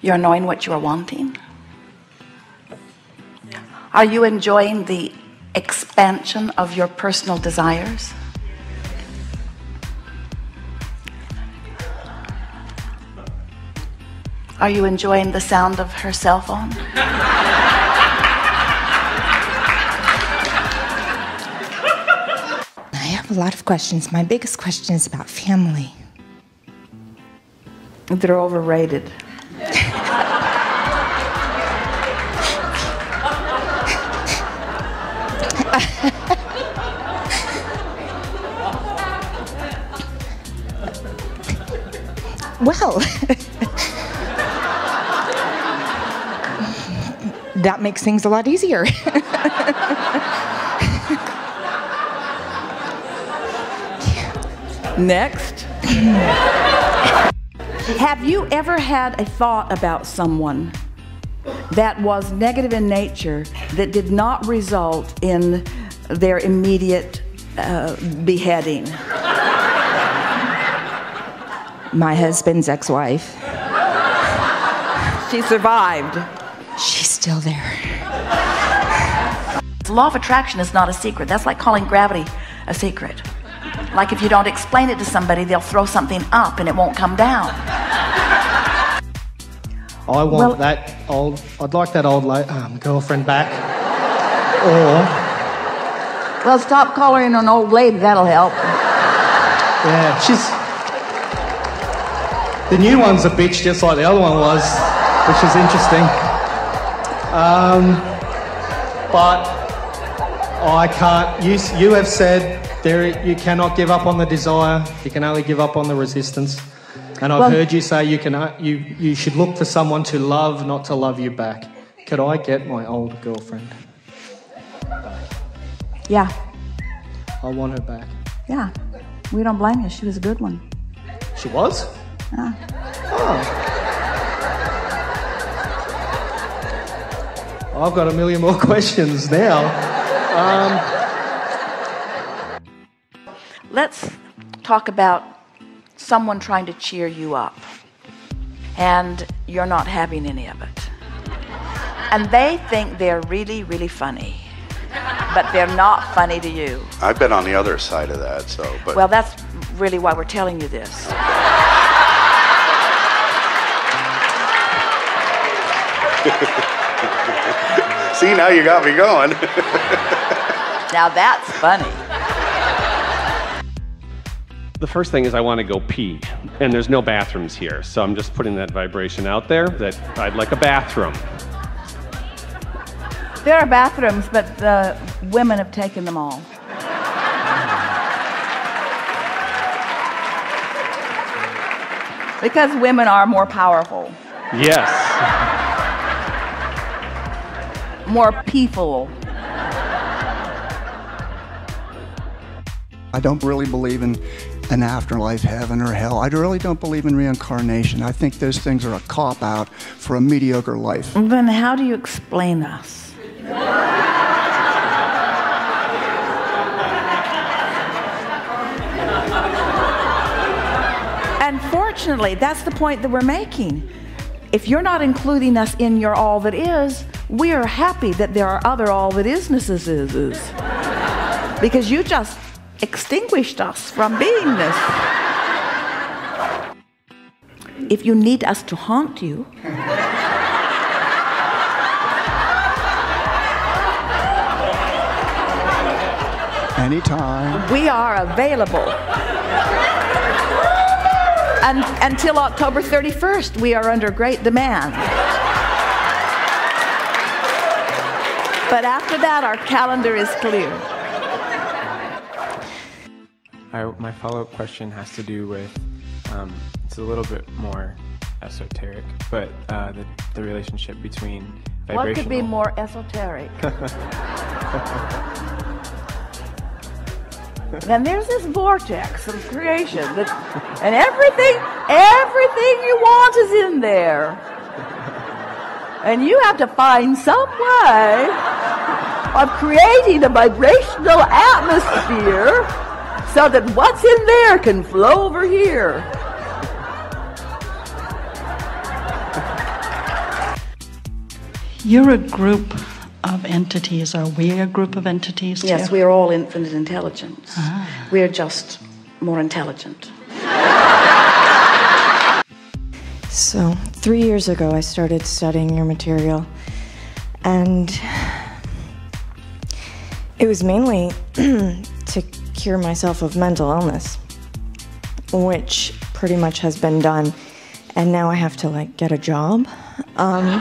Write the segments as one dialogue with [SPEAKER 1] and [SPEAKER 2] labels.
[SPEAKER 1] You're knowing what you are wanting. Are you enjoying the expansion of your personal desires? Are you enjoying the sound of her cell phone?
[SPEAKER 2] I have a lot of questions. My biggest question is about family.
[SPEAKER 1] They're overrated.
[SPEAKER 2] Well, that makes things a lot easier.
[SPEAKER 1] Next. Have you ever had a thought about someone that was negative in nature that did not result in their immediate uh, beheading?
[SPEAKER 2] My husband's ex wife,
[SPEAKER 1] She survived.
[SPEAKER 2] she's still there.
[SPEAKER 1] The law of attraction is not a secret. That's like calling gravity a secret. Like if you don't explain it to somebody, they'll throw something up and it won't come down.
[SPEAKER 3] I want
[SPEAKER 1] Well-
[SPEAKER 3] that old. I'd like that old um, girlfriend back. Or
[SPEAKER 1] Well, stop calling her an old lady. That'll help.
[SPEAKER 3] yeah, she's. The new one's a bitch, just like the other one was, which is interesting. Um, but I can't. You you have said there you cannot give up on the desire. You can only give up on the resistance. And I've
[SPEAKER 1] Well-
[SPEAKER 3] heard you say you can uh, you you should look for someone to love, not to love you back. Could I get my old girlfriend?
[SPEAKER 1] Yeah,
[SPEAKER 3] I want her back.
[SPEAKER 1] yeah. We don't blame you. She was a good one.
[SPEAKER 3] She was?
[SPEAKER 1] Yeah.
[SPEAKER 3] Oh. I've got a million more questions now.
[SPEAKER 1] Um, Let's talk about someone trying to cheer you up and you're not having any of it. And they think they're really, really funny, but they're not funny to you.
[SPEAKER 4] I've been on the other side of that, so but
[SPEAKER 1] Well, that's really why we're telling you this.
[SPEAKER 4] See now you got me going.
[SPEAKER 1] Now that's funny.
[SPEAKER 5] The first thing is I want to go pee, and there's no bathrooms here, so I'm just putting that vibration out there that I'd like a bathroom.
[SPEAKER 1] There are bathrooms, but the women have taken them all. Because women are more powerful,
[SPEAKER 5] Yes.
[SPEAKER 1] More people.
[SPEAKER 6] I don't really believe in an afterlife, heaven or hell. I really don't believe in reincarnation. I think those things are a cop out for a mediocre life.
[SPEAKER 1] Then how do you explain us? Unfortunately, that's the point that we're making. If you're not including us in your all that is, we are happy that there are other all that isnesses is, is. because you just extinguished us from beingness. If you need us to haunt you,
[SPEAKER 6] Anytime.
[SPEAKER 1] We are available. Un- until October 31st, we are under great demand. But after that, our calendar is clear.
[SPEAKER 7] I, my follow-up question has to do with um, it's a little bit more esoteric, but uh, the, the relationship between
[SPEAKER 1] What could be more esoteric? then there's this vortex of creation, that, and everything, everything you want is in there. And you have to find some way of creating a vibrational atmosphere so that what's in there can flow over here.
[SPEAKER 8] You're a group of entities. Are we a group of entities?
[SPEAKER 1] Yes, we are all infinite intelligence. Ah. We are just more intelligent.
[SPEAKER 9] So, three years ago, I started studying your material, and it was mainly to cure myself of mental illness, which pretty much has been done, and now I have to like get a job. Um,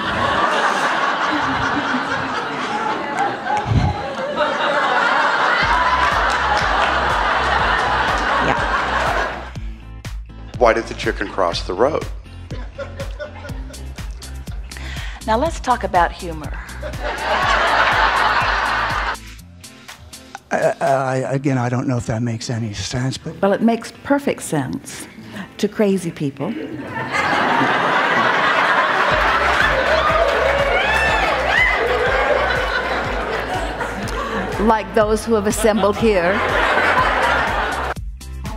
[SPEAKER 9] yeah.
[SPEAKER 4] Why did the chicken cross the road?
[SPEAKER 1] Now let's talk about humor.
[SPEAKER 6] I, again, I don't know if that makes any sense, but
[SPEAKER 1] Well, it makes perfect sense to crazy people. like those who have assembled here.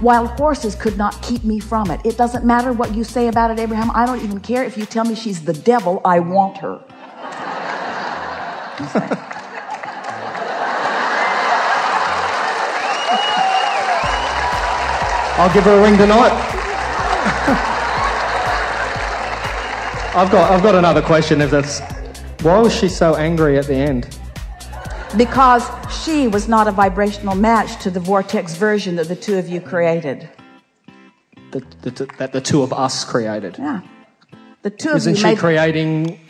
[SPEAKER 1] Wild horses could not keep me from it. It doesn't matter what you say about it, Abraham. I don't even care if you tell me she's the devil. I want her.
[SPEAKER 3] I'll give her a ring tonight. I've got, I've got another question. If that's, why was she so angry at the end?
[SPEAKER 1] Because she was not a vibrational match to the vortex version that the two of you created.
[SPEAKER 3] The, the, that the two of us created.
[SPEAKER 1] Yeah. The two of
[SPEAKER 3] Isn't
[SPEAKER 1] you
[SPEAKER 3] she
[SPEAKER 1] made
[SPEAKER 3] creating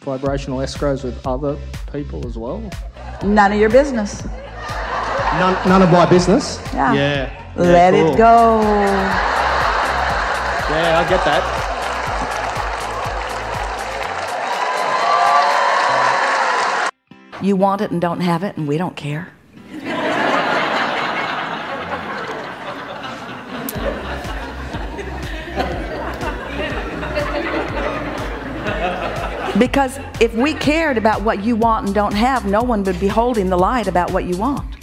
[SPEAKER 3] vibrational escrows with other people as well?
[SPEAKER 1] none of your business.
[SPEAKER 3] None, none of my business.
[SPEAKER 1] Yeah.
[SPEAKER 3] Yeah. Yeah,
[SPEAKER 1] Let
[SPEAKER 3] cool.
[SPEAKER 1] it go.
[SPEAKER 3] Yeah, I get that.
[SPEAKER 1] You want it and don't have it, and we don't care. Because if we cared about what you want and don't have, no one would be holding the light about what you want.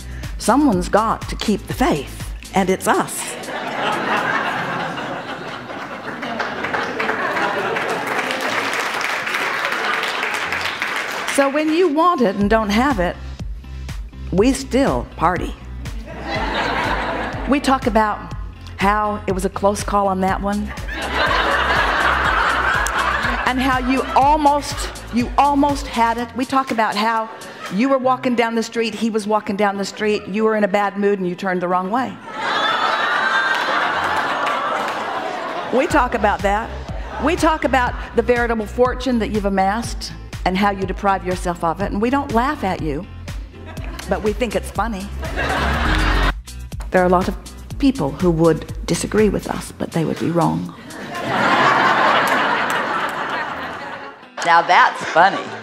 [SPEAKER 1] Someone's got to keep the faith, and it's us. So when you want it and don't have it, we still party. We talk about how it was a close call on that one. And how you almost you almost had it. We talk about how you were walking down the street, he was walking down the street, you were in a bad mood and you turned the wrong way. We talk about that. We talk about the veritable fortune that you've amassed and how you deprive yourself of it. And we don't laugh at you, but we think it's funny. There are a lot of people who would disagree with us, but they would be wrong. now that's funny.